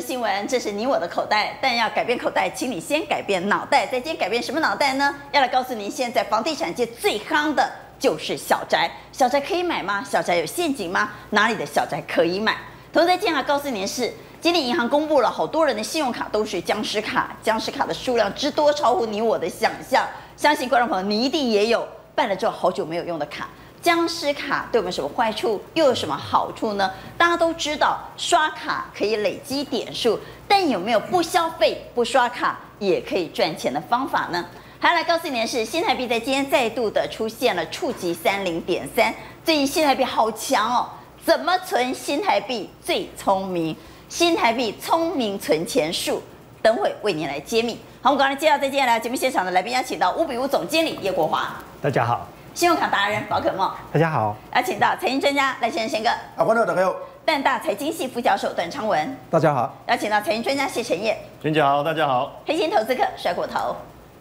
新闻，这是你我的口袋。但要改变口袋，请你先改变脑袋。在今天改变什么脑袋呢？要来告诉您，现在房地产界最夯的就是小宅。小宅可以买吗？小宅有陷阱吗？哪里的小宅可以买？同时在今还告诉您是，今天银行公布了好多人的信用卡都是僵尸卡，僵尸卡的数量之多，超乎你我的想象。相信观众朋友，你一定也有办了之后好久没有用的卡。僵尸卡对我们什么坏处，又有什么好处呢？大家都知道刷卡可以累积点数，但有没有不消费不刷卡也可以赚钱的方法呢？还要来告诉你的是，新台币在今天再度的出现了触及三零点三，最近新台币好强哦！怎么存新台币最聪明？新台币聪明存钱术，等会为您来揭秘。好，我们刚才介绍在接下来节目现场的来宾，邀请到五比五总经理叶国华，大家好。信用卡达人宝可梦，大家好；邀请到财经专家赖先生先哥，啊，观众大家好；淡大财经系副教授段昌文，大家好；邀请到财经专家谢晨业，全家好，大家好；黑心投资客甩骨头，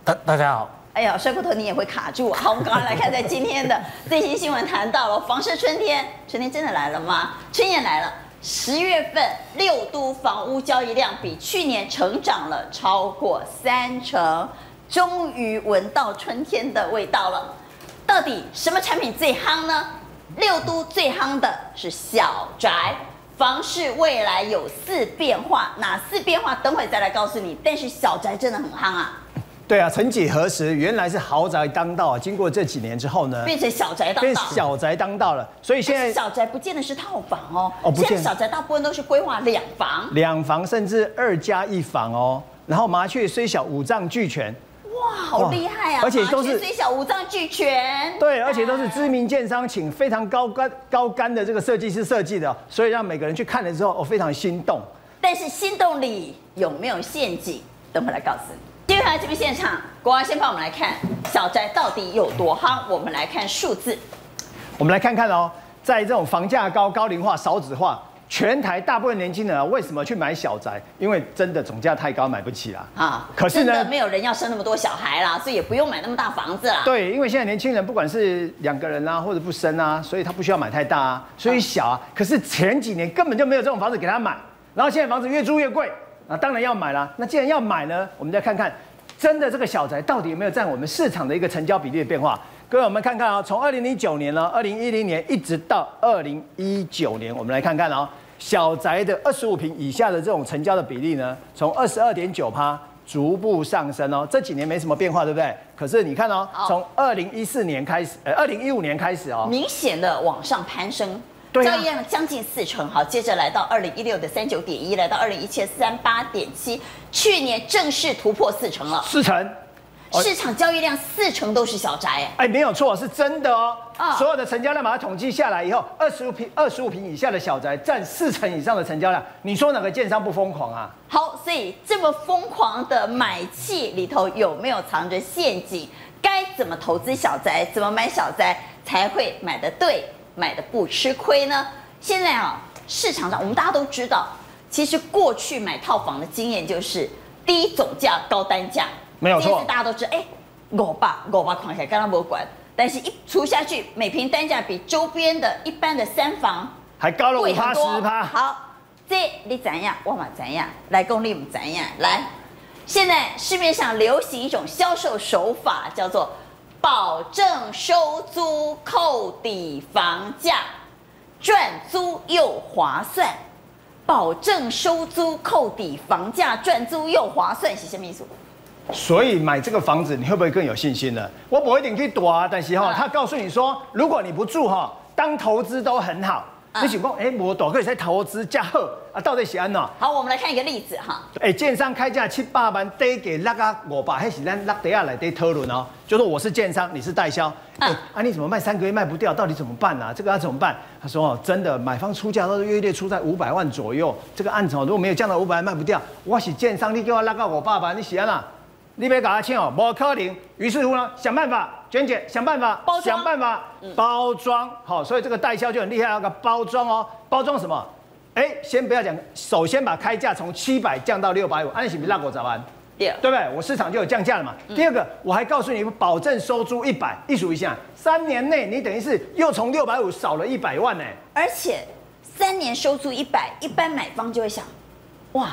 大大家好。哎呀，甩骨头你也会卡住。好，我们赶快来看，在今天的 最新新闻谈到了房市春天，春天真的来了吗？春天来了，十月份六都房屋交易量比去年成长了超过三成，终于闻到春天的味道了。到底什么产品最夯呢？六都最夯的是小宅，房市未来有四变化，哪四变化？等会再来告诉你。但是小宅真的很夯啊！对啊，曾几何时，原来是豪宅当道啊，经过这几年之后呢，变成小宅当道，变小宅当道了。所以现在小宅不见得是套房哦，哦，现在小宅大部分都是规划两房，两房甚至二加一房哦。然后麻雀虽小，五脏俱全。哇，好厉害啊！而且都是最小五脏俱全。对，而且都是知名建商请非常高干高干的这个设计师设计的，所以让每个人去看了之后，我非常心动。但是心动里有没有陷阱？等会来告诉你。接下来这边现场，国王先帮我们来看小宅到底有多夯。我们来看数字。我们来看看哦，在这种房价高、高龄化、少子化。全台大部分年轻人啊为什么去买小宅？因为真的总价太高，买不起啦！啊，可是呢，没有人要生那么多小孩啦，所以也不用买那么大房子啦。对，因为现在年轻人不管是两个人啊，或者不生啊，所以他不需要买太大啊，所以小啊。可是前几年根本就没有这种房子给他买，然后现在房子越租越贵，啊，当然要买啦。那既然要买呢，我们再看看，真的这个小宅到底有没有占我们市场的一个成交比例的变化？各位，我们看看啊，从二零零九年呢，二零一零年一直到二零一九年，我们来看看啊。小宅的二十五平以下的这种成交的比例呢，从二十二点九趴逐步上升哦。这几年没什么变化，对不对？可是你看哦，从二零一四年开始，呃，二零一五年开始哦，明显的往上攀升，交易量将近四成。好，接着来到二零一六的三九点一，来到二零一七三八点七，去年正式突破四成了，四成。市场交易量四成都是小宅，哎，没有错，是真的哦。所有的成交量把它统计下来以后，二十五平、二十五平以下的小宅占四成以上的成交量。你说哪个建商不疯狂啊？好，所以这么疯狂的买气里头有没有藏着陷阱？该怎么投资小宅？怎么买小宅才会买的对，买的不吃亏呢？现在啊，市场上我们大家都知道，其实过去买套房的经验就是低总价高单价。没有错，大家都知道，哎，五百五百块钱，刚刚没管，但是一除下去，每平单价比周边的一般的三房还高了五趴十趴。好，这你怎样，我嘛怎样，来功力们怎样来？现在市面上流行一种销售手法，叫做保证收租扣抵房价，赚租又划算。保证收租扣抵房价，赚租又划算，是什么意思？所以买这个房子，你会不会更有信心呢？我不一定去躲啊，但是哈，他告诉你说，如果你不住哈，当投资都很好。你想讲，哎，我躲可以在投资加好啊，到底是安哪？好，我们来看一个例子哈。哎，建商开价七八万，得给那个我把那是咱那底下来得讨论哦。就说我是建商，你是代销，哎，啊，你怎么卖三个月卖不掉？到底怎么办啊？这个要怎么办？他说哦，真的，买方出价都是约略出在五百万左右，这个案子如果没有降到五百万卖不掉，我是建商，你给我拉个我爸爸，你喜安哪？你别搞他签哦，不可能。于是乎呢，想办法娟姐想办法，想办法包装好，所以这个代销就很厉害，那个包装哦，包装什么？哎，先不要讲，首先把开价从七百降到六百五，安喜比拉狗咋办？对，对不对？我市场就有降价了嘛。第二个，我还告诉你，保证收租一百，一数一下，三年内你等于是又从六百五少了一百万呢。而且三年收租一百，一般买方就会想。哇，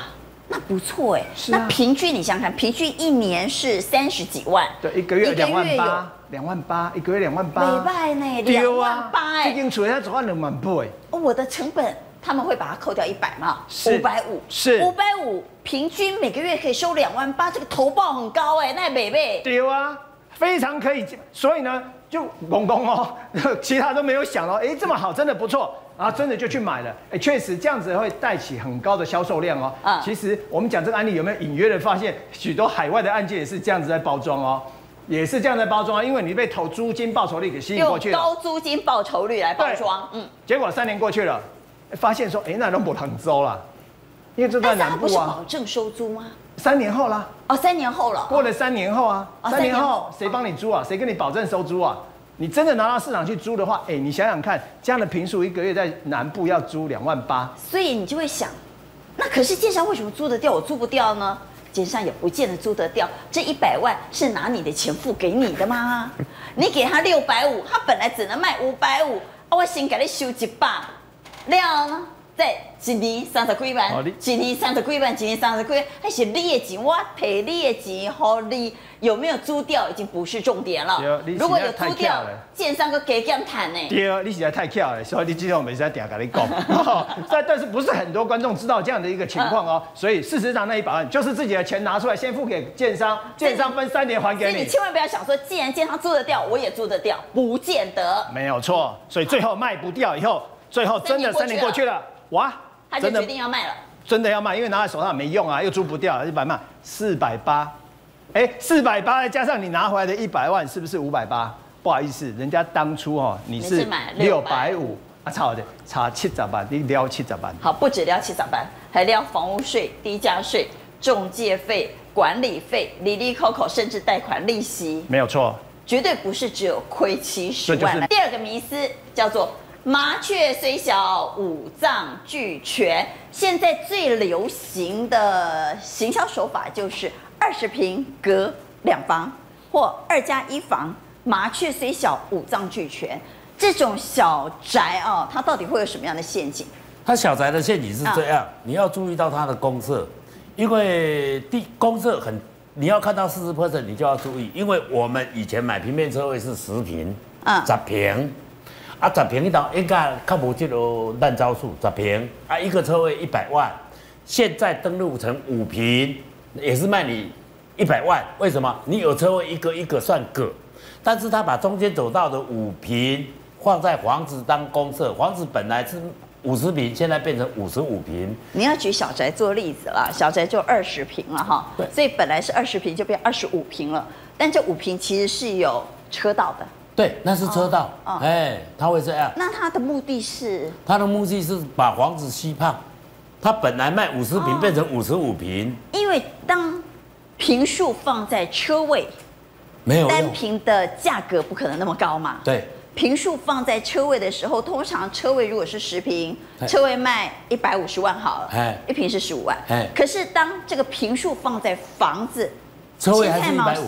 那不错哎。那平均你想想看，平均一年是三十几万，对，一个月一个两万八，两万八，一个月两万八，美拜呢，两对万啊，八哎。这间厝要做两万八哎，哦我的成本他们会把它扣掉一百嘛，是五百五，是五百五，平均每个月可以收两万八，这个投报很高哎，那美美。对啊，非常可以，所以呢，就公公哦，其他都没有想哦，哎，这么好，真的不错。然后真的就去买了，哎，确实这样子会带起很高的销售量哦。啊其实我们讲这个案例有没有隐约的发现，许多海外的案件也是这样子在包装哦，也是这样在包装啊，因为你被投租金报酬率给吸引过去了。高租金报酬率来包装，嗯，结果三年过去了，发现说，哎，那都不很周了，因为这在但是它不是南部啊，保证收租吗？三年后啦，哦，三年后了，过了三年后啊，哦三年后后谁帮你租啊？谁跟你保证收租啊？你真的拿到市场去租的话，哎，你想想看，这样的平数一个月在南部要租两万八，所以你就会想，那可是建商为什么租得掉，我租不掉呢？建商也不见得租得掉，这一百万是拿你的钱付给你的吗？你给他六百五，他本来只能卖五百五，啊我先给你修一百，了呢？再一年三十几万一年三十几万，一年三十几万，还是你的钱，我赔你的钱，好你有没有租掉已经不是重点了。如果有租掉建商个给减谈呢？对，你实在太巧了，所以你今天我们在点跟你讲，哦但但是不是很多观众知道这样的一个情况哦，所以事实上那一百万就是自己的钱拿出来先付给建商，建商分三年还给你，所以你千万不要想说，既然建商租得掉，我也租得掉，不见得。没有错，所以最后卖不掉以后，最后真的三年过去了，哇，他就决定要卖了。真的要卖，因为拿在手上没用啊，又租不掉，一百万四百八，哎，四百八加上你拿回来的一百万，是不是五百八？不好意思，人家当初哦，你你是六百五啊，差的差七十万，你撩七十万，好，不止撩七早班，还撩房屋税、低价税、中介费、管理费、利利扣扣，甚至贷款利息，没有错，绝对不是只有亏七十万。就是第二个迷思叫做麻雀虽小，五脏俱全。现在最流行的行销手法就是二十平隔两房或二加一房，麻雀虽小，五脏俱全。这种小宅哦，它到底会有什么样的陷阱？它小宅的陷阱是这样，你要注意到它的公厕，因为地公厕很，你要看到四十 percent，你就要注意，因为我们以前买平面车位是十平，嗯十平，啊十平一档应该较无这个烂招数，十平啊一个车位一百万，现在登录成五平，也是卖你一百万，为什么？你有车位一个一个算个，但是他把中间走道的五平放在房子当公厕，房子本来是五十平，现在变成五十五平，你要举小宅做例子了，小宅就二十平了哈，对所以本来是二十平就变二十五平了，但这五平其实是有车道的，对，那是车道，哦哦。哎，他会这样，那他的目的是？他的目的是把房子吸胖，他本来卖五十平哦。变成五十五平，因为当平数放在车位，单没有单，平的价格不可能那么高嘛，对，平数放在车位的时候，通常车位如果是十平，哎车位卖一百五十万好了哎，一平是十五万。哎，可是当这个平数放在房子，车位还是一百五，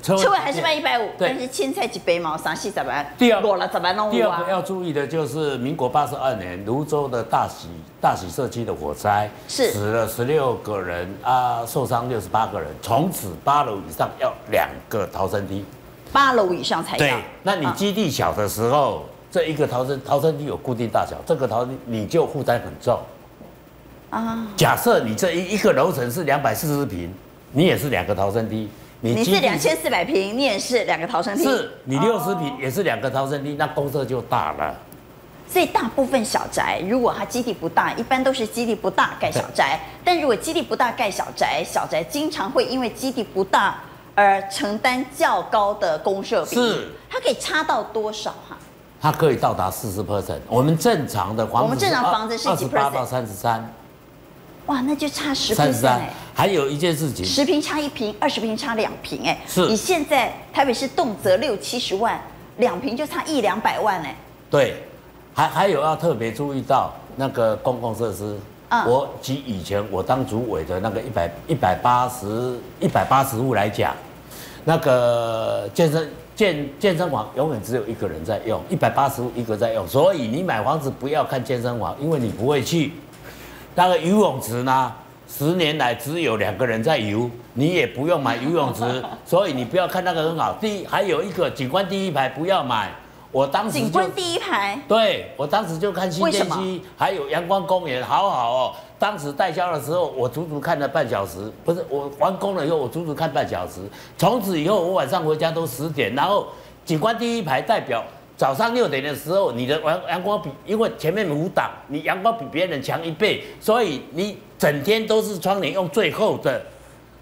车车位还是卖一百五，但是青菜几杯毛三四十万，第二落了十万弄第。二个要注意的就是，民国八十二年泸州的大喜大喜社区的火灾，是死了十六个人啊，受伤六十八个人。从此八楼以上要两个逃生梯。八楼以上才要。对，那你啊基地小的时候，这一个逃生逃生梯有固定大小，这个逃生你就负担很重。啊，假设你这一一个楼层是两百四十平，你也是两个逃生梯，你是两千四百平，你也是两个逃生梯，是你六十哦平也是两个逃生梯，那公设就大了。所以大部分小宅，如果它基地不大，一般都是基地不大盖小宅。但如果基地不大盖小宅，小宅经常会因为基地不大而承担较高的公设比。是，它可以差到多少哈？它可以到达四十 percent。我们正常的房子，我们正常房子是几二十八？到三十三，哇，那就差十三十三哎。。还有一件事情，十平差一平，二十平差两平，哎，是你现在台北市动辄六七十万，两平就差一两百万，哎，对，还还有要特别注意到那个公共设施。嗯我及以前我当主委的那个一百一百八十一百八十户来讲，那个健身健健身房永远只有一个人在用，一百八十户一个在用，所以你买房子不要看健身房，因为你不会去。那个游泳池呢，十年来只有两个人在游，你也不用买游泳池，所以你不要看那个很好。第一，还有一个景观第一排不要买。我当时景观第一排，对我当时就看新店溪，还有阳光公园，好好哦。当时代销的时候，我足足看了半小时，不是我完工了以后，我足足看半小时。从此以后，我晚上回家都十点。然后景观第一排代表早上六点的时候，你的阳阳光比因为前面五档，你阳光比别人强一倍，所以你整天都是窗帘用最厚的。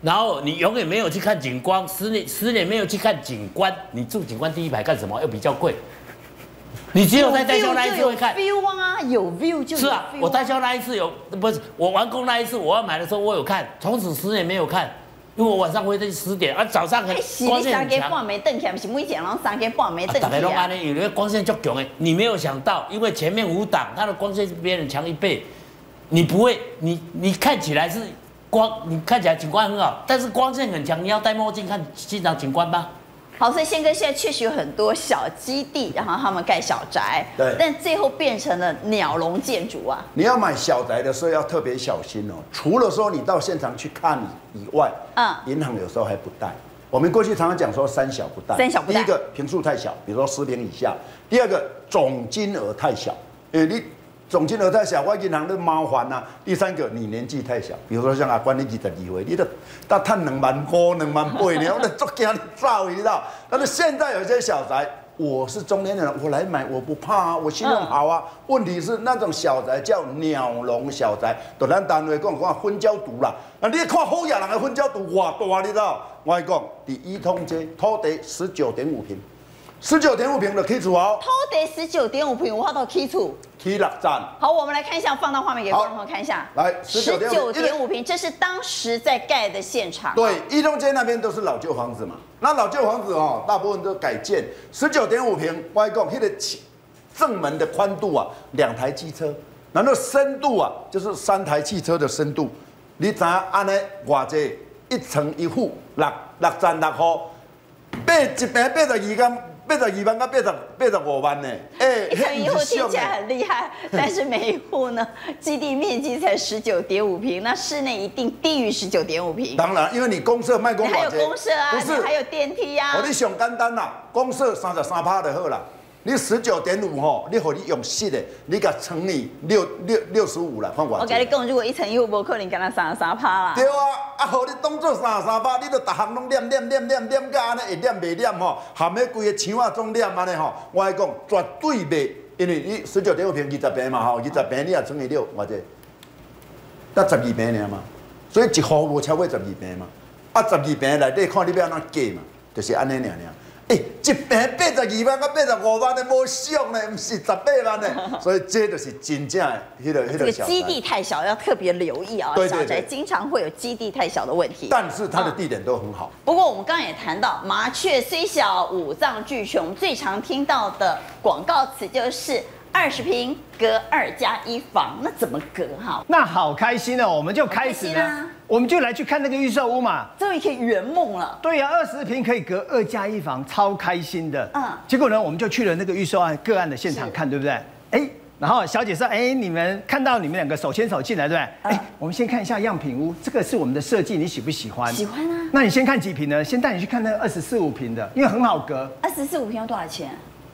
然后你永远没有去看景观，十年十年没有去看景观，你住景观第一排干什么？又比较贵。你只有在代销那一次会看，view 啊，有 view 就。是啊，我代销那一次有，不是我完工那一次我要买的时候我有看，从此十年没有看，因为我晚上回去十点，啊早上很光线很强。半没瞪起来，是每天然后三更半没灯起来。大家拢安尼，有的光线足强的，你没有想到，因为前面五档，它的光线比别人强一倍，你不会，你你看起来是光，你看起来景观很好，但是光线很强，你要戴墨镜看欣赏景观吧。好，所以宪哥现在确实有很多小基地，然后他们盖小宅，对，但最后变成了鸟笼建筑啊。你要买小宅的时候要特别小心哦。除了说你到现场去看以外，嗯，银行有时候还不贷。我们过去常常讲说三小不贷，三小不贷。第一个平数太小，比如说十平以下；第二个总金额太小，诶，你。总金额太小，我银行都麻烦呐。第三个，你年纪太小，比如说像阿关你二十二岁，你都到探两万五、两万八呢，我都足惊你造，你知道？但是现在有些小宅，我是中年人，我来买我不怕啊，我信用好啊。问题是那种小宅叫鸟笼小宅，都咱单位讲讲分焦毒啦。那你看好野人的分焦毒哇大，你知道？我讲第一通街土地十九点五平。十九点五平的 K 处哦，偷得十九点五平，我画到 K 处，K 六站。好，我们来看一下，放到画面给观众看一下。来，十九点五平，这是当时在盖的现场。对，一中街那边都是老旧房子嘛，那老旧房子哦，大部分都改建。十九点五平，外公，那个正门的宽度啊，两台机车，然后深度啊，就是三台汽车的深度。你咋按呢？外这一层一户，六六站六户，八一平八十二间。八十二万到八十八十五万呢？哎，一层一户听起来很厉害，但是每一户呢，基地面积才十九点五平，那室内一定低于十九点五平。当然，因为你公社卖公，还有公社啊，不是还有电梯呀？我你想简单啦，公社三十三趴的好了。你十九点五吼，你和你用四的，你甲乘以六六六十五了，看我。我跟你讲，如果一层一户无可能跟他三十三趴啦。对啊，啊，和你当做三十三趴，你都逐项拢念念念念念，甲安尼会念未念吼，含迄规个墙啊总念安尼吼，我来讲绝对袂，因为你十九点五平二十平嘛吼，二十平你也乘以六，或者得十二平尔嘛，所以一户无超过十二平嘛，啊，十二平内底看你要安怎计嘛，就是安尼尔尔。一平八十二万到八十五万的无上呢，不是十八万呢，所以这就是真正的迄个迄个小基地太小，要特别留意啊。小宅经常会有基地太小的问题。但是它的地点都很好。不过我们刚刚也谈到，麻雀虽小，五脏俱全。我们最常听到的广告词就是。二十平隔二加一房，那怎么隔哈？那好开心哦，我们就开始呢，我们就来去看那个预售屋嘛。终于可以圆梦了。对呀，二十平可以隔二加一房，超开心的。嗯。结果呢，我们就去了那个预售案个案的现场看，对不对？哎，然后小姐说：“哎，你们看到你们两个手牵手进来，对不对？哎，我们先看一下样品屋，这个是我们的设计，你喜不喜欢？喜欢啊。那你先看几平呢？先带你去看那个二十四五平的，因为很好隔。二十四五平要多少钱？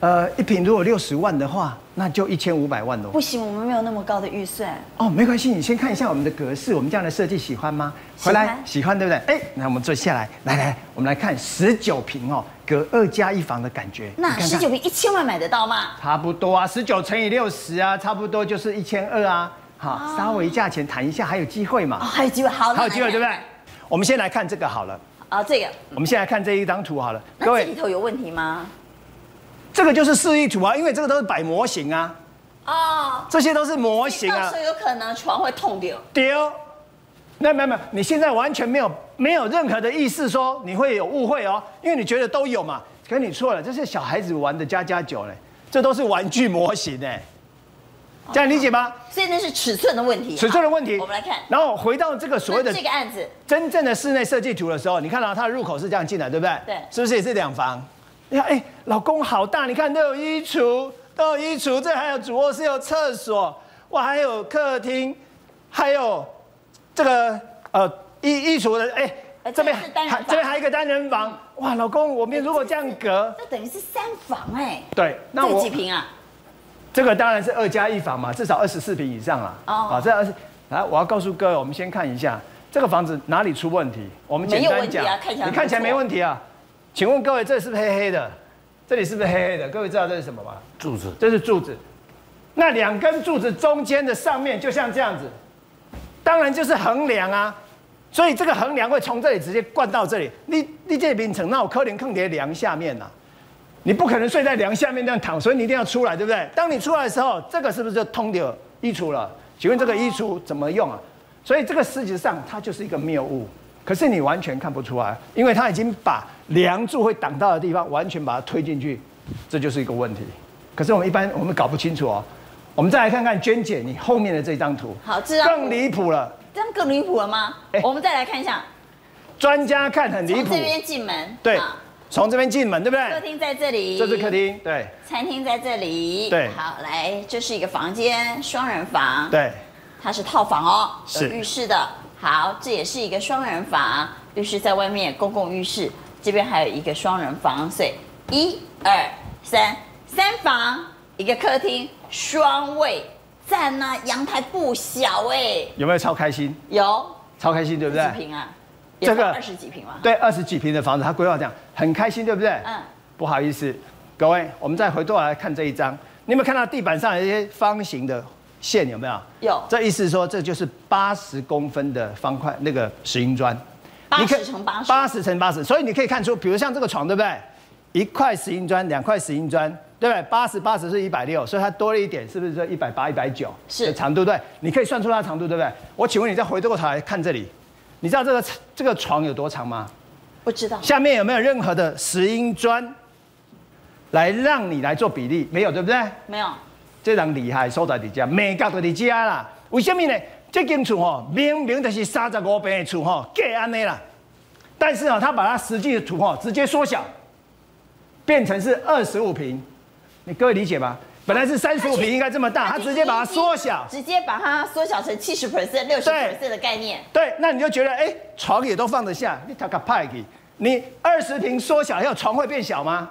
呃，一瓶如果六十万的话，那就一千五百万喽。不行，我们没有那么高的预算。哦，没关系，你先看一下我们的格式，我们这样的设计喜欢吗？回来喜欢对不对？哎，那我们坐下来，来来，我们来看十九平哦，隔二加一房的感觉。那十九平一千万买得到吗？差不多啊，十九乘以六十啊，差不多就是一千二啊。好，稍微价钱谈一下，还有机会嘛？哦还有机会，好，还有机会对不对？我们先来看这个好了。啊，这个。我们先来看这一张图好了。各位，这里头有问题吗？这个就是示意图啊，因为这个都是摆模型啊。哦，这些都是模型啊，所以有可能床会痛掉。丢，那没有没有，你现在完全没有没有任何的意思说你会有误会哦，因为你觉得都有嘛。可你错了，这是小孩子玩的加加酒嘞，这都是玩具模型哎，这样理解吗？所以那是尺寸的问题。尺寸的问题。我们来看，然后回到这个所谓的这个案子，真正的室内设计图的时候，你看到它的入口是这样进来，对不对？对。是不是也是两房？你看，哎，老公好大！你看都有衣橱，都有衣橱，这还有主卧室，有厕所，哇，还有客厅，还有这个呃衣衣橱的，哎、呃这边还这边还有一个单人房，哇，老公，我们如果这样隔，这等于是三房哎，对，那我几平啊？这个当然是二加一房嘛，至少二十四平以上啦。哦好，这二十，来，我要告诉各位，我们先看一下这个房子哪里出问题。我们简单讲，你看起来没问题啊。请问各位，这是不是黑黑的？这里是不是黑黑的？各位知道这是什么吗？柱子这是柱子。那两根柱子中间的上面就像这样子，当然就是横梁啊。所以这个横梁会从这里直接灌到这里。你你这边层那我可能坑在梁下面呐、你不可能睡在梁下面那样躺，所以你一定要出来，对不对？当你出来的时候，这个是不是就通掉衣橱了？请问这个衣橱怎么用啊？所以这个实际上它就是一个谬误，可是你完全看不出来，因为它已经把梁柱会挡到的地方完全把它推进去，这就是一个问题。可是我们一般我们搞不清楚哦。我们再来看看娟姐你后面的这张图，好这张更离谱了。这样更离谱了吗哎？我们再来看一下，专家看很离谱从这，边进门，对啊，从这边进门，对不对？客厅在这里，这是客，厅，对餐厅在这里，对好，来，这是一个房间，双人房，对。它是套房哦，有是浴室的。好，这也是一个双人房，浴室在外面，公共浴室这边还有一个双人房，所以一二三三房一个客厅，双卫，赞呐、阳台不小哎，有没有超开心？有超开心，对不对几？平啊？这个二十几平吗？对，二十几平的房子，他规划这样，很开心，对不对？嗯，不好意思，各位，我们再回头来看这一张，你有没有看到地板上有一些方形的线？有没有？有这意思是说，这就是八十公分的方块那个石英砖，八十乘八十八十乘八十，所以你可以看出，比如像这个床，对不对？一块石英砖，两块石英砖，对不对？八十八十是一百六，所以它多了一点，是不是说一百八、一百九是的长度？对不对，你可以算出它的长度，对不对？我请问你再回过头来看这里，你知道这个这个床有多长吗？不知道，下面有没有任何的石英砖来让你来做比例？没有，对不对？没有，这人厉害所在伫遮，美角就伫遮啦。为什么呢？这间厝吼，明明就是三十五平的厝吼，计安尼啦。但是啊，他把它实际的图吼直接缩小，变成是二十五平。你各位理解吗？本来是三十五平应该这么大，他直接把它缩小。直接把它缩小成七十 percent、六十 percent 的概念。对，那你就觉得哎、床也都放得下，你他个派去，你二十平缩小以后，床会变小吗？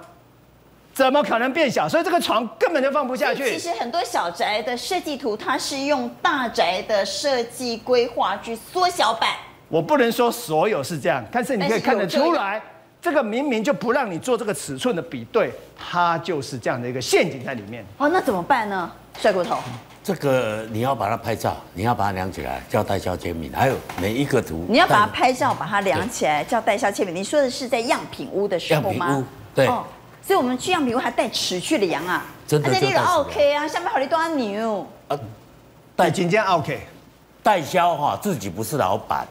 怎么可能变小？所以这个床根本就放不下去其。实很多小宅的设计图，它是用大宅的设计规划去缩小版。我不能说所有是这样，但是你可以看得出但来，这个明明就不让你做这个尺寸的比对，它就是这样的一个陷阱在里面。哦，那怎么办呢？帅骨头，这个你要把它拍照，你要把它量起来，叫代销签名，还有每一个图，你要把它拍照，把它量起来，叫代销签名。你说的是在样品屋的时候吗？样品屋对哦，所以我们去样品屋还带尺去量啊。真的而且那个就带尺量 OK 啊，下面还有一段牛。呃，带金这样 OK，代销哈自己不是老板，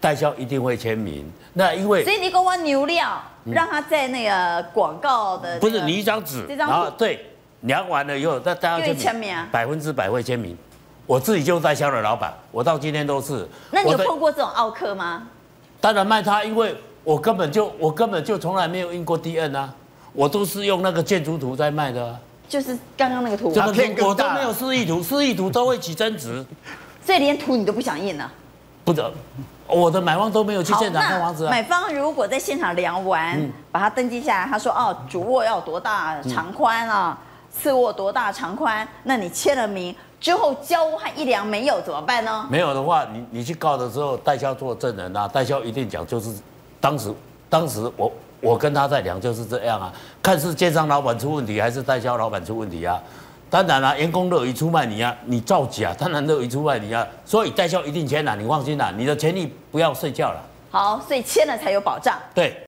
代销一定会签名。那因为所以你给我牛料，让他在那个广告的、不是你一张纸，这张图然后对量完了以后，再代销又会签名啊百分之百会签名。我自己就是代销的老板，我到今天都是。那你有碰过这种奥克吗？当然卖他，因为我根本就我根本就从来没有印过 DN 啊，我都是用那个建筑图在卖的、啊。就是刚刚那个图，这个骗更大我都没有示意图，示意图都会起争执，所以连图你都不想印了。不得，我的买方都没有去，现场看房子啊。买方如果在现场量完，把它登记下来，他说哦，主卧要多大长宽啊，次卧多大长宽，那你签了名之后交屋和一量没有怎么办呢？没有的话，你你去告的时候，代销做证人啊，代销一定讲就是当时当时我我跟他在聊就是这样啊，看是建商老板出问题还是代销老板出问题啊。当然啦、员工乐于出卖你啊，你造假当然乐于出卖你啊，所以代销一定签了，你放心啦，你的权利不要睡觉了。好，所以签了才有保障。对。